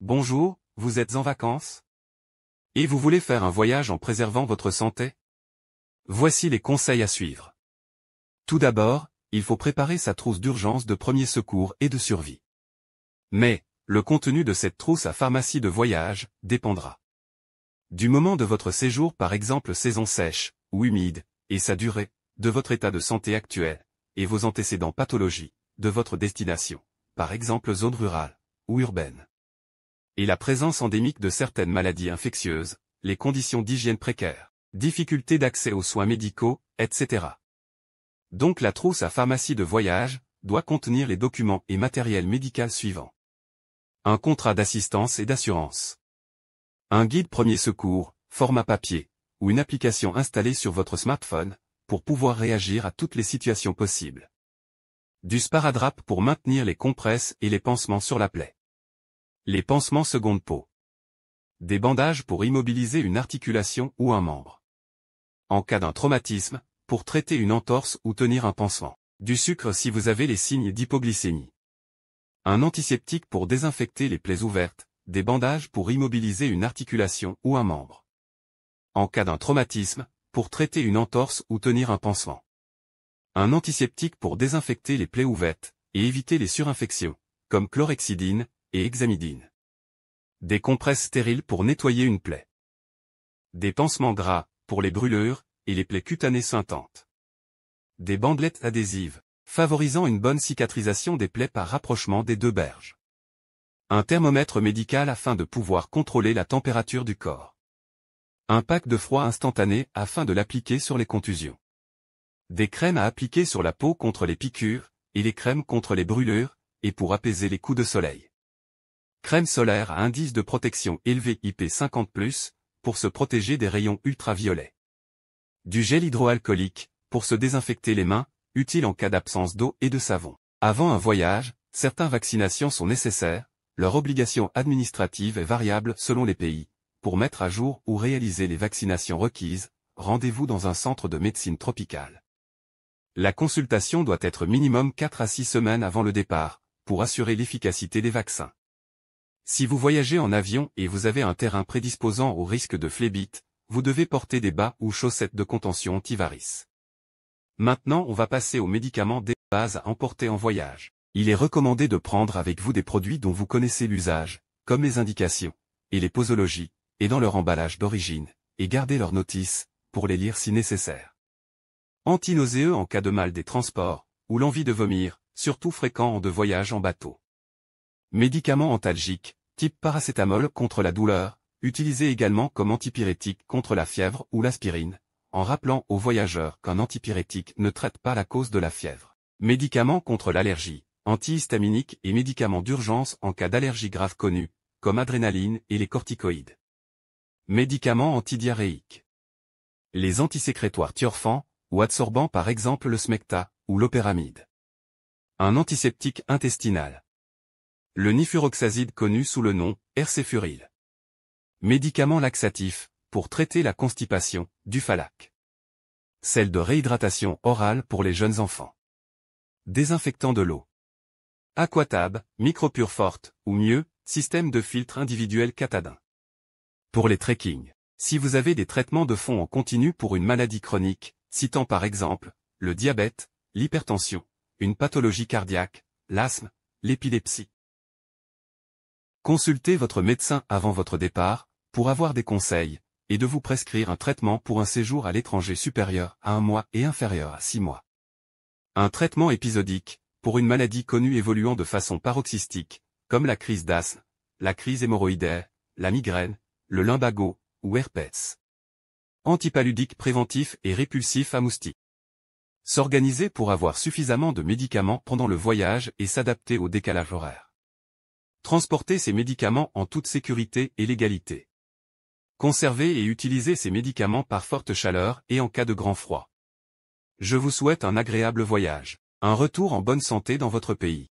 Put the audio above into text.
Bonjour, vous êtes en vacances? Et vous voulez faire un voyage en préservant votre santé? Voici les conseils à suivre. Tout d'abord, il faut préparer sa trousse d'urgence de premier secours et de survie. Mais, le contenu de cette trousse à pharmacie de voyage dépendra du moment de votre séjour par exemple saison sèche ou humide, et sa durée, de votre état de santé actuel, et vos antécédents pathologies, de votre destination, par exemple zone rurale ou urbaine et la présence endémique de certaines maladies infectieuses, les conditions d'hygiène précaires, difficultés d'accès aux soins médicaux, etc. Donc la trousse à pharmacie de voyage doit contenir les documents et matériel médical suivants. Un contrat d'assistance et d'assurance. Un guide premier secours, format papier, ou une application installée sur votre smartphone, pour pouvoir réagir à toutes les situations possibles. Du sparadrap pour maintenir les compresses et les pansements sur la plaie. Les pansements seconde peau. Des bandages pour immobiliser une articulation ou un membre. En cas d'un traumatisme, pour traiter une entorse ou tenir un pansement. Du sucre si vous avez les signes d'hypoglycémie. Un antiseptique pour désinfecter les plaies ouvertes, des bandages pour immobiliser une articulation ou un membre. En cas d'un traumatisme, pour traiter une entorse ou tenir un pansement. Un antiseptique pour désinfecter les plaies ouvertes et éviter les surinfections, comme chlorhexidine, et hexamidine. Des compresses stériles pour nettoyer une plaie. Des pansements gras, pour les brûlures, et les plaies cutanées suintantes. Des bandelettes adhésives, favorisant une bonne cicatrisation des plaies par rapprochement des deux berges. Un thermomètre médical afin de pouvoir contrôler la température du corps. Un pack de froid instantané afin de l'appliquer sur les contusions. Des crèmes à appliquer sur la peau contre les piqûres, et les crèmes contre les brûlures, et pour apaiser les coups de soleil. Crème solaire à indice de protection élevé IP50+, pour se protéger des rayons ultraviolets. Du gel hydroalcoolique, pour se désinfecter les mains, utile en cas d'absence d'eau et de savon. Avant un voyage, certaines vaccinations sont nécessaires, leur obligation administrative est variable selon les pays. Pour mettre à jour ou réaliser les vaccinations requises, rendez-vous dans un centre de médecine tropicale. La consultation doit être minimum 4 à 6 semaines avant le départ, pour assurer l'efficacité des vaccins. Si vous voyagez en avion et vous avez un terrain prédisposant au risque de phlébite, vous devez porter des bas ou chaussettes de contention antivarice. Maintenant on va passer aux médicaments des bases à emporter en voyage. Il est recommandé de prendre avec vous des produits dont vous connaissez l'usage, comme les indications, et les posologies, et dans leur emballage d'origine, et garder leurs notices, pour les lire si nécessaire. Antinauséeux en cas de mal des transports, ou l'envie de vomir, surtout fréquent en de voyage en bateau. Médicaments antalgiques, type paracétamol contre la douleur, utilisé également comme antipyrétique contre la fièvre ou l'aspirine, en rappelant aux voyageurs qu'un antipyrétique ne traite pas la cause de la fièvre. Médicaments contre l'allergie, antihistaminiques et médicaments d'urgence en cas d'allergie grave connue, comme adrénaline et les corticoïdes. Médicaments antidiarrhéiques. Les antisécrétoires thiophants, ou adsorbants par exemple le smecta, ou l'opéramide. Un antiseptique intestinal le nifuroxazide connu sous le nom ercéfuril. Médicament laxatif, pour traiter la constipation, du phalac. Celle de réhydratation orale pour les jeunes enfants. Désinfectant de l'eau. Aquatab, micropure forte, ou mieux, système de filtre individuel catadin. Pour les trekking. Si vous avez des traitements de fond en continu pour une maladie chronique, citant par exemple, le diabète, l'hypertension, une pathologie cardiaque, l'asthme, l'épilepsie, Consultez votre médecin avant votre départ, pour avoir des conseils, et de vous prescrire un traitement pour un séjour à l'étranger supérieur à un mois et inférieur à six mois. Un traitement épisodique, pour une maladie connue évoluant de façon paroxystique, comme la crise d'asthme, la crise hémorroïdaire, la migraine, le lumbago, ou herpès. Antipaludique préventif et répulsif à moustiques. S'organiser pour avoir suffisamment de médicaments pendant le voyage et s'adapter au décalage horaire. Transporter ces médicaments en toute sécurité et légalité. Conserver et utiliser ces médicaments par forte chaleur et en cas de grand froid. Je vous souhaite un agréable voyage, un retour en bonne santé dans votre pays.